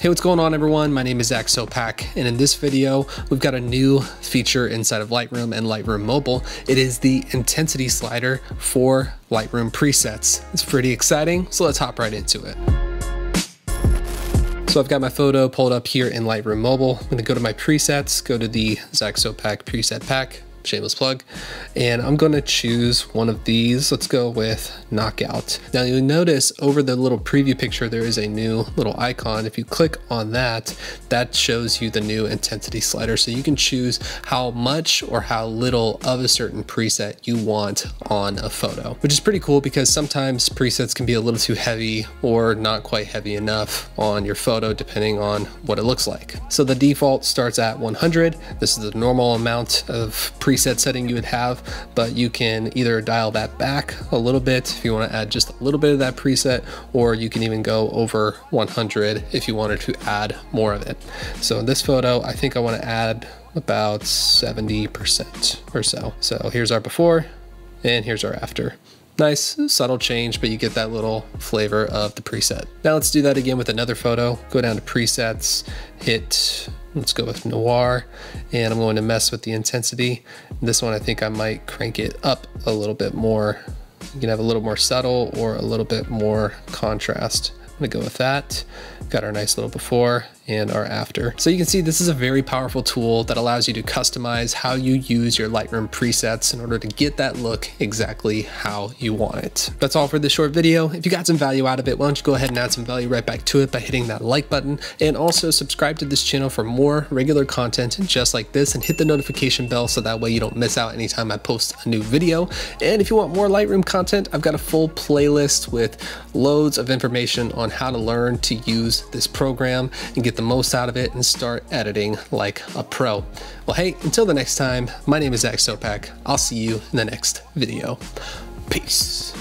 Hey, what's going on everyone? My name is Zac Sopak, and in this video, we've got a new feature inside of Lightroom and Lightroom Mobile. It is the intensity slider for Lightroom presets. It's pretty exciting, so let's hop right into it. So I've got my photo pulled up here in Lightroom Mobile. I'm gonna go to my presets, go to the Zac Sopak preset pack, shameless plug. And I'm going to choose one of these. Let's go with Knockout. Now you'll notice over the little preview picture, there is a new little icon. If you click on that, that shows you the new intensity slider. So you can choose how much or how little of a certain preset you want on a photo, which is pretty cool because sometimes presets can be a little too heavy or not quite heavy enough on your photo, depending on what it looks like. So the default starts at 100. This is the normal amount of preset setting you would have, but you can either dial that back a little bit if you want to add just a little bit of that preset, or you can even go over 100 if you wanted to add more of it. So in this photo, I think I want to add about 70% or so. So here's our before and here's our after nice subtle change, but you get that little flavor of the preset. Now let's do that again with another photo. Go down to presets, hit Let's go with Noir and I'm going to mess with the intensity. This one, I think I might crank it up a little bit more. You can have a little more subtle or a little bit more contrast. I'm gonna go with that. Got our nice little before and our after. So you can see this is a very powerful tool that allows you to customize how you use your Lightroom presets in order to get that look exactly how you want it. That's all for this short video. If you got some value out of it, why don't you go ahead and add some value right back to it by hitting that like button and also subscribe to this channel for more regular content just like this and hit the notification bell so that way you don't miss out anytime I post a new video. And if you want more Lightroom content, I've got a full playlist with loads of information on how to learn to use this program and get the most out of it and start editing like a pro. Well, hey, until the next time, my name is Zac Sopak. I'll see you in the next video. Peace.